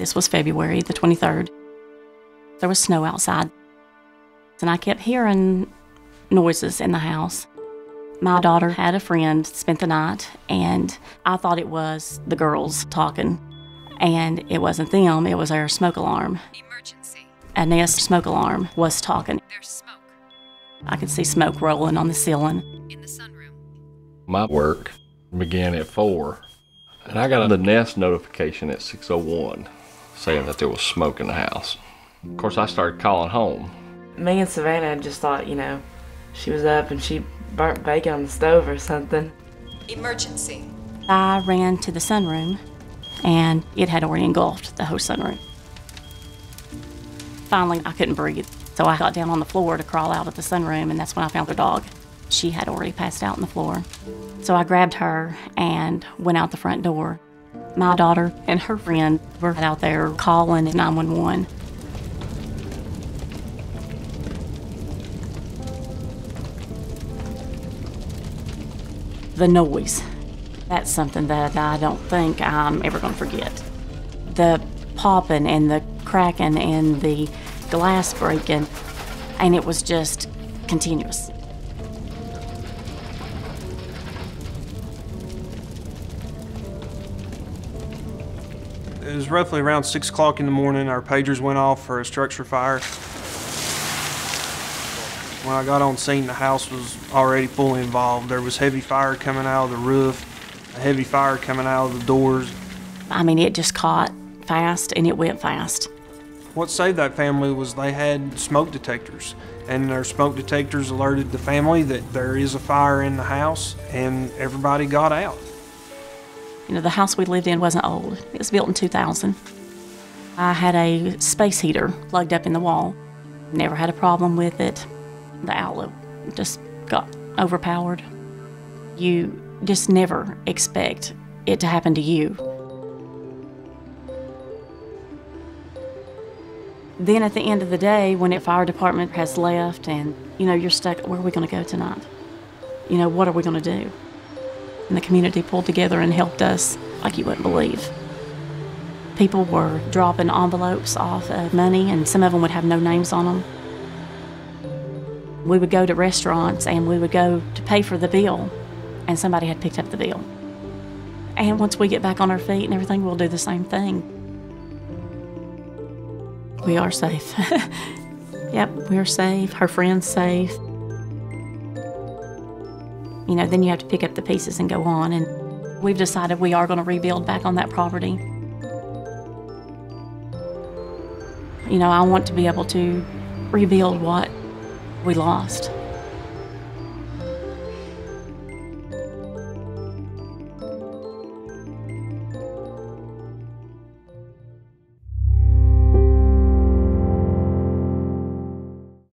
This was February the 23rd. There was snow outside, and I kept hearing noises in the house. My daughter had a friend spent the night, and I thought it was the girls talking. And it wasn't them, it was our smoke alarm. Emergency. A Nest smoke alarm was talking. There's smoke I could see smoke rolling on the ceiling. in the sunroom. My work began at 4, and I got the Nest notification at 6:01 saying that there was smoke in the house. Of course, I started calling home. Me and Savannah just thought, you know, she was up and she burnt bacon on the stove or something. Emergency. I ran to the sunroom, and it had already engulfed the whole sunroom. Finally, I couldn't breathe, so I got down on the floor to crawl out of the sunroom, and that's when I found the dog. She had already passed out on the floor. So I grabbed her and went out the front door. My daughter and her friend were out there calling 911. The noise. That's something that I don't think I'm ever going to forget. The popping and the cracking and the glass breaking, and it was just continuous. It was roughly around 6 o'clock in the morning. Our pagers went off for a structure fire. When I got on scene, the house was already fully involved. There was heavy fire coming out of the roof, a heavy fire coming out of the doors. I mean, it just caught fast and it went fast. What saved that family was they had smoke detectors, and their smoke detectors alerted the family that there is a fire in the house, and everybody got out. You know, the house we lived in wasn't old, it was built in 2000. I had a space heater plugged up in the wall, never had a problem with it. The outlet just got overpowered. You just never expect it to happen to you. Then at the end of the day, when the fire department has left and, you know, you're stuck, where are we going to go tonight? You know, what are we going to do? And the community pulled together and helped us like you wouldn't believe. People were dropping envelopes off of money, and some of them would have no names on them. We would go to restaurants and we would go to pay for the bill, and somebody had picked up the bill. And once we get back on our feet and everything, we'll do the same thing. We are safe. yep, we're safe. Her friend's safe. You know, then you have to pick up the pieces and go on. And we've decided we are going to rebuild back on that property. You know, I want to be able to rebuild what we lost.